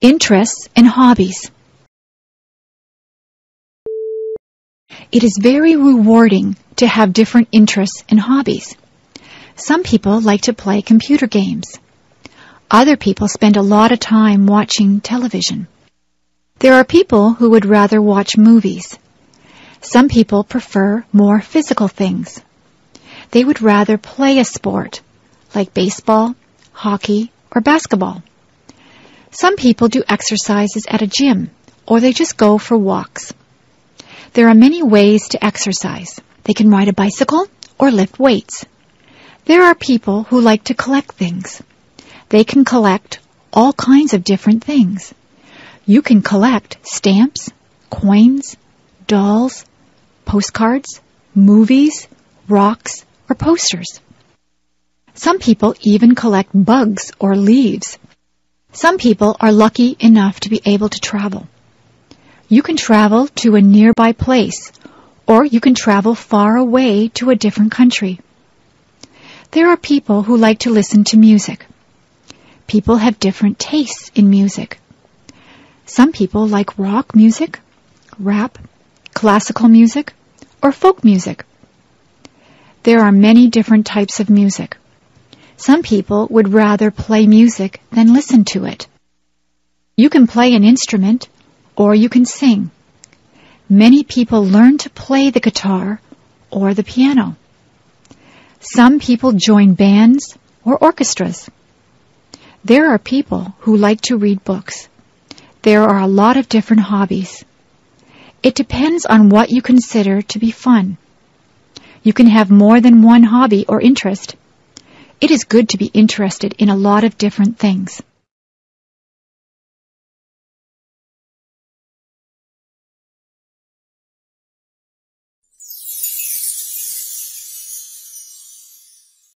Interests and hobbies. It is very rewarding to have different interests and hobbies. Some people like to play computer games. Other people spend a lot of time watching television. There are people who would rather watch movies. Some people prefer more physical things. They would rather play a sport, like baseball, hockey, or basketball. Some people do exercises at a gym, or they just go for walks. There are many ways to exercise. They can ride a bicycle or lift weights. There are people who like to collect things. They can collect all kinds of different things. You can collect stamps, coins, dolls, postcards, movies, rocks, or posters. Some people even collect bugs or leaves. Some people are lucky enough to be able to travel. You can travel to a nearby place, or you can travel far away to a different country. There are people who like to listen to music. People have different tastes in music. Some people like rock music, rap, classical music, or folk music. There are many different types of music. Some people would rather play music than listen to it. You can play an instrument or you can sing. Many people learn to play the guitar or the piano. Some people join bands or orchestras. There are people who like to read books. There are a lot of different hobbies. It depends on what you consider to be fun. You can have more than one hobby or interest. It is good to be interested in a lot of different things.